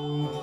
Oh.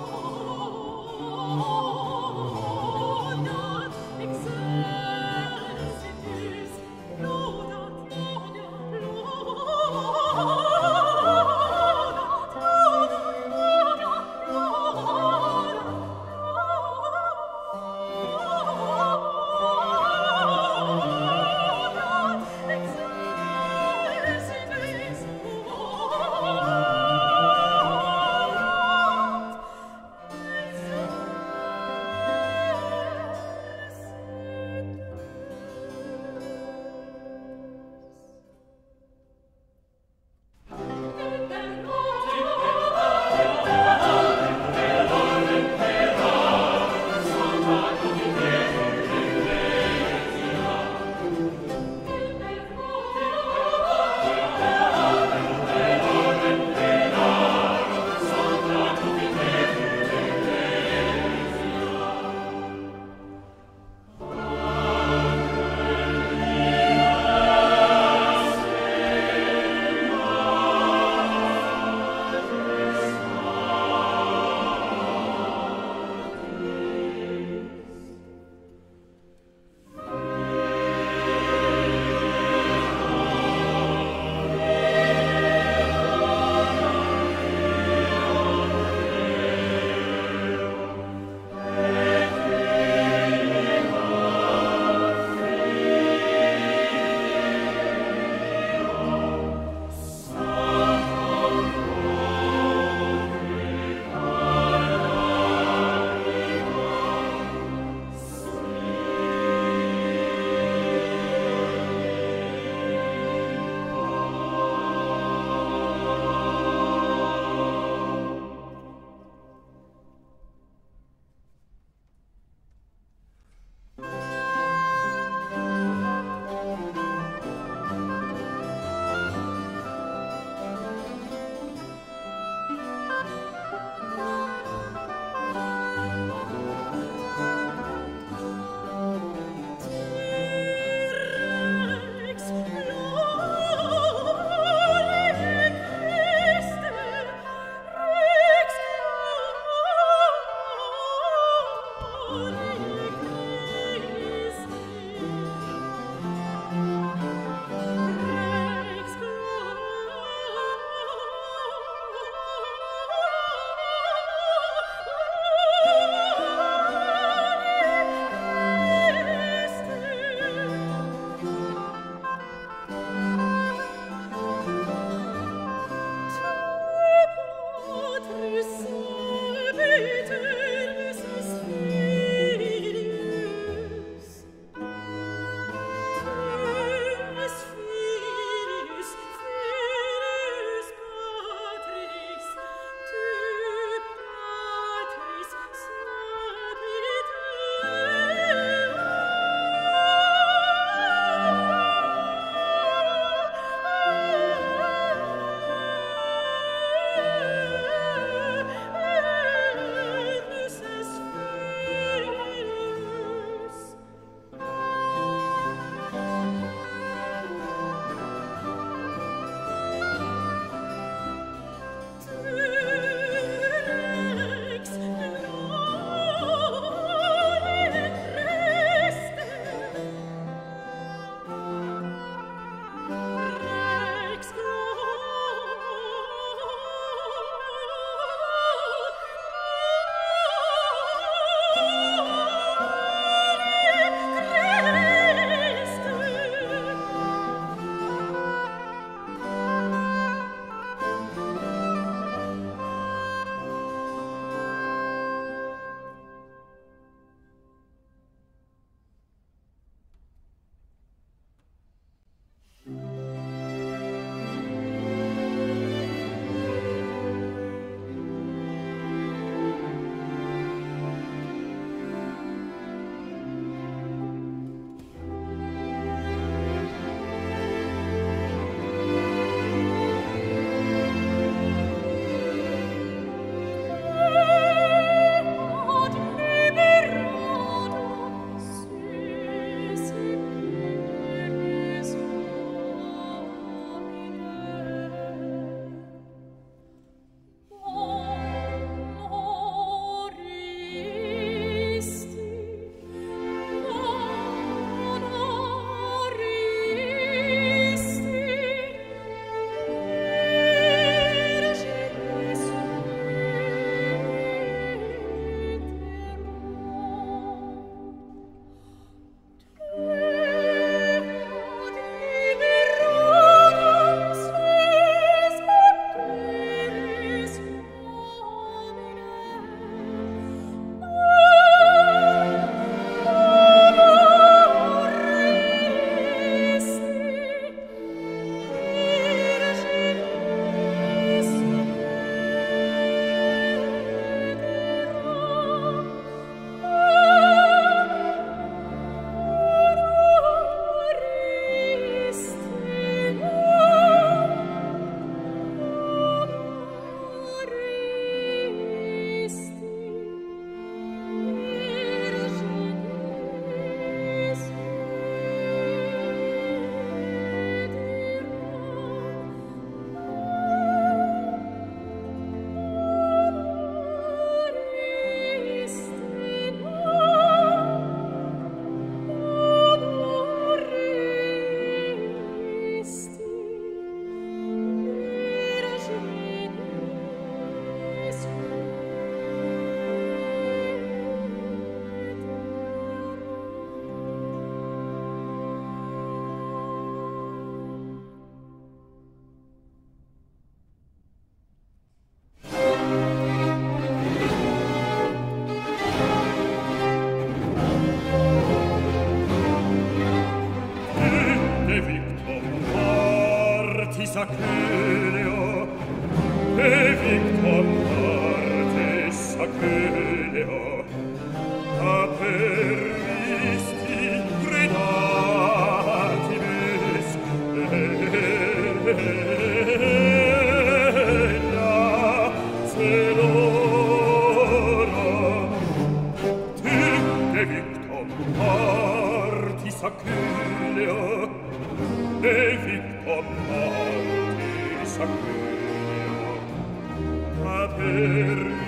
Apervisti